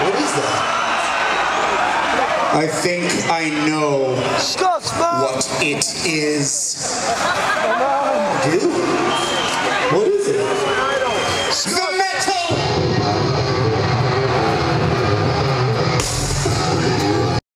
What is that? I think I know what it is. Do? What is it? The metal!